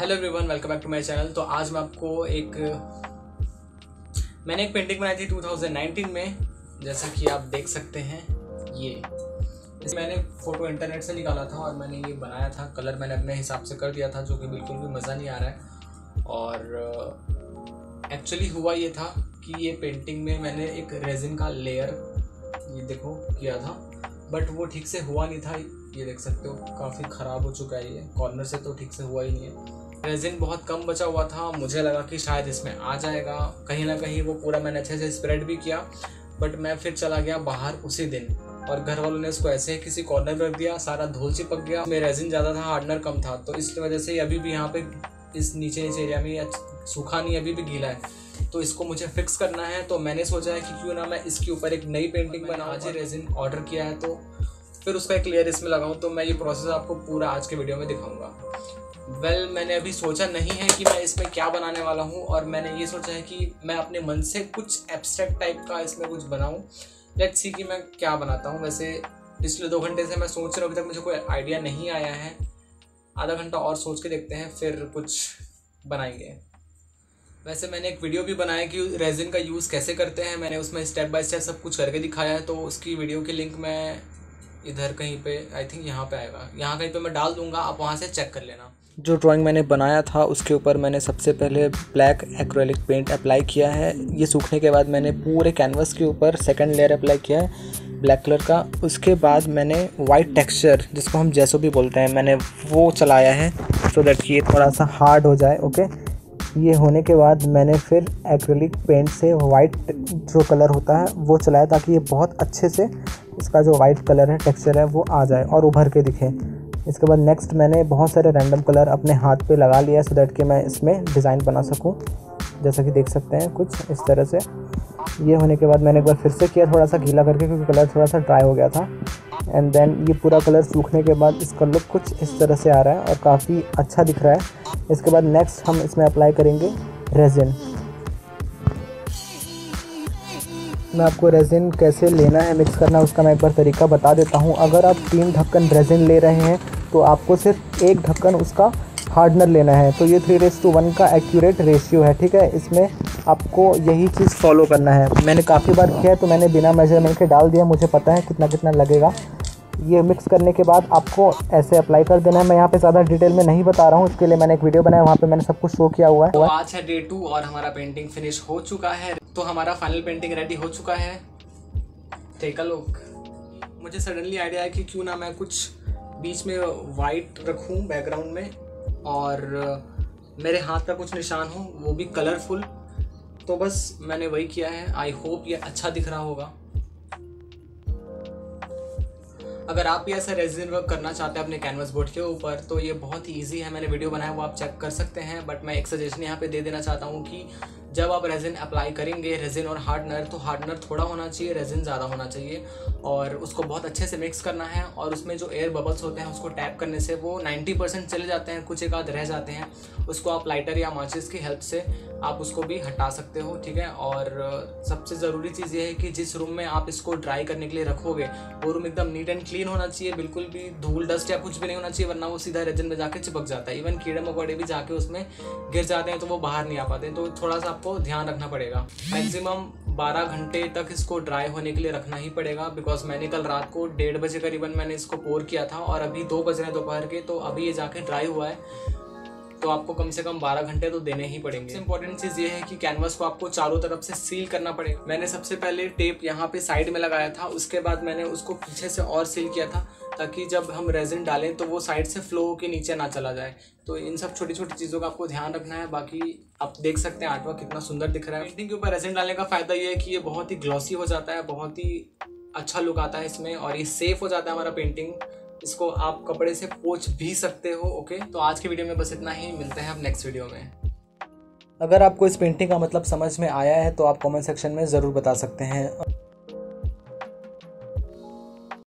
Hello everyone welcome back to my channel तो आज मैं आपको एक, मैंने एक पेंटिंग बनाई थी 2019 में, जैसा कि आप देख सकते हैं, ये। मैंने फ़ोटो इंटरनेट से निकाला था और मैंने ये बनाया था। कलर मैंने अपने हिसाब से कर दिया था, जो कि बिल्कुल भी मज़ा नहीं आ रहा है। और एक्चुअली हुआ ये था कि ये पेंटिंग में मैंने एक रेजिन का लेयर ये देखो, किया था। बट वो ठीक से हुआ नहीं था, ये देख सकते हो, काफ़ी ख़राब हो चुका है ये। कॉर्नर से तो ठीक से हुआ ही नहीं है। रेजिन बहुत कम बचा हुआ था। मुझे लगा कि शायद इसमें आ जाएगा। कहीं ना कहीं वो पूरा मैंने अच्छे से स्प्रेड भी किया बट मैं फिर चला गया बाहर उसी दिन और घर वालों ने इसको ऐसे ही किसी कॉर्नर रख दिया, सारा धूल चिपक गया। मेरा रेजिन ज़्यादा था हार्डनर कम था। तो इस वजह से अभी भी यहाँ पे इस नीचे नीचे एरिया में सूखा नहीं, अभी भी गीला है। तो इसको मुझे फिक्स करना है। तो मैंने सोचा है कि क्यों ना मैं इसके ऊपर एक नई पेंटिंग बना आज रेजिन ऑर्डर किया है तो फिर उसका एक लेयर इसमें लगाऊँ। तो मैं ये प्रोसेस आपको पूरा आज के वीडियो में दिखाऊँगा। वेल well, मैंने अभी सोचा नहीं है कि मैं इसमें क्या बनाने वाला हूँ और मैंने ये सोचा है कि मैं अपने मन से कुछ एब्स्ट्रैक्ट टाइप का इसमें कुछ बनाऊँ। लेट्स सी कि मैं क्या बनाता हूँ। वैसे पिछले दो घंटे से मैं सोच रहा हूँ अभी तक मुझे कोई आइडिया नहीं आया है। आधा घंटा और सोच के देखते हैं फिर कुछ बनाएँगे। वैसे मैंने एक वीडियो भी बनाया कि रेजिन का यूज़ कैसे करते हैं। मैंने उसमें स्टेप बाय स्टेप सब कुछ करके दिखाया है तो उसकी वीडियो की लिंक मैं इधर कहीं पे आई थिंक यहाँ पे आएगा। यहाँ कहीं पे मैं डाल दूँगा, आप वहाँ से चेक कर लेना। जो ड्राइंग मैंने बनाया था, उसके ऊपर मैंने सबसे पहले ब्लैक एक्रेलिक पेंट अप्लाई किया है। ये सूखने के बाद मैंने पूरे कैनवस के ऊपर सेकंड लेयर अप्लाई किया है ब्लैक कलर का। उसके बाद मैंने वाइट टेक्सचर जिसको हम जैसो भी बोलते हैं, मैंने वो चलाया है सो दैट कि ये थोड़ा सा हार्ड हो जाए ओके ये होने के बाद मैंने फिर एक्रेलिक पेंट से वाइट जो कलर होता है, वो चलाया, ताकि ये बहुत अच्छे से इसका जो वाइट कलर है टेक्सचर है, वो आ जाए और उभर के दिखे। इसके बाद नेक्स्ट मैंने बहुत सारे रैंडम कलर अपने हाथ पे लगा लिया सो दैट कि मैं इसमें डिज़ाइन बना सकूँ। जैसा कि देख सकते हैं कुछ इस तरह से। ये होने के बाद मैंने एक बार फिर से किया थोड़ा सा गीला करके, क्योंकि कलर थोड़ा सा ड्राई हो गया था। एंड देन ये पूरा कलर सूखने के बाद इसका लुक कुछ इस तरह से आ रहा है और काफ़ी अच्छा दिख रहा है। इसके बाद नेक्स्ट हम इसमें अप्लाई करेंगे रेजिन मैं आपको रेजिन कैसे लेना है मिक्स करना है, उसका मैं एक बार तरीका बता देता हूँ। अगर आप तीन ढक्कन रेजिन ले रहे हैं तो आपको सिर्फ़ एक ढक्कन उसका हार्डनर लेना है। तो ये थ्री रेस टू वन का एक्यूरेट रेशियो है, ठीक है? इसमें आपको यही चीज़ फॉलो करना है। मैंने काफ़ी बार किया है तो मैंने बिना मेज़रमेंट के डाल दिया, मुझे पता है कितना कितना लगेगा। ये मिक्स करने के बाद आपको ऐसे अप्लाई कर देना है। मैं यहाँ पे ज़्यादा डिटेल में नहीं बता रहा हूँ, इसके लिए मैंने एक वीडियो बनाया, वहाँ पे मैंने सब कुछ शो किया हुआ है। आज है डे टू और हमारा पेंटिंग फिनिश हो चुका है। तो हमारा फाइनल पेंटिंग रेडी हो चुका है। टेक अ लुक मुझे सडनली आइडिया है कि क्यों ना मैं कुछ बीच में वाइट रखूँ बैकग्राउंड में और मेरे हाथ का कुछ निशान हो, वो भी कलरफुल तो बस मैंने वही किया है। आई होप ये अच्छा दिख रहा होगा। अगर आप भी ऐसा रेजिन वर्क करना चाहते हैं अपने कैनवस बोर्ड के ऊपर तो ये बहुत ही ईजी है। मैंने वीडियो बनाया, वो आप चेक कर सकते हैं बट मैं एक सजेशन यहाँ पे दे देना चाहता हूँ कि जब आप रेजिन अप्लाई करेंगे रेजिन और हार्डनर तो हार्डनर थोड़ा होना चाहिए रेजिन ज़्यादा होना चाहिए और उसको बहुत अच्छे से मिक्स करना है और उसमें जो एयर बबल्स होते हैं, उसको टैप करने से वो 90 परसेंट चले जाते हैं, कुछ एक आध रह जाते हैं। उसको आप लाइटर या माचिस की हेल्प से आप उसको भी हटा सकते हो, ठीक है? और सबसे ज़रूरी चीज़ ये है कि जिस रूम में आप इसको ड्राई करने के लिए रखोगे, वो रूम एकदम नीट एंड क्लीन होना चाहिए, बिल्कुल भी धूल डस्ट या कुछ भी नहीं होना चाहिए, वरना वो सीधा रेजन में जाके चिपक जाता है। इवन कीड़े मकोड़े भी जाके उसमें गिर जाते हैं तो वो बाहर नहीं आ पाते। तो थोड़ा सा आपको ध्यान रखना पड़ेगा। मैक्सिमम 12 घंटे तक इसको ड्राई होने के लिए रखना ही पड़ेगा बिकॉज़ मैंने कल रात को डेढ़ बजे करीबन मैंने इसको पोर किया था, और अभी दो बज रहे हैं दोपहर के तो अभी ये जाके ड्राई हुआ है। तो आपको कम से कम 12 घंटे तो देने ही पड़ेंगे। इंपॉर्टेंट चीज़ ये है कि कैनवस को आपको चारों तरफ़ से सील करना पड़ेगा। मैंने सबसे पहले टेप यहाँ पे साइड में लगाया था, उसके बाद मैंने उसको पीछे से और सील किया था। ताकि जब हम रेजिन डालें तो वो साइड से फ्लो के नीचे ना चला जाए। तो इन सब छोटी छोटी चीज़ों का आपको ध्यान रखना है। बाकी आप देख सकते हैं आर्टवर्क कितना सुंदर दिख रहा है। पेंटिंग के ऊपर रेजिन डालने का फ़ायदा ये है कि ये बहुत ही ग्लॉसी हो जाता है, बहुत ही अच्छा लुक आता है इसमें और ये सेफ़ हो जाता है हमारा पेंटिंग इसको आप कपड़े से पोच भी सकते हो ओके तो आज के वीडियो में बस इतना ही। मिलते हैं अब नेक्स्ट वीडियो में। अगर आपको इस पेंटिंग का मतलब समझ में आया है तो आप कमेंट सेक्शन में ज़रूर बता सकते हैं।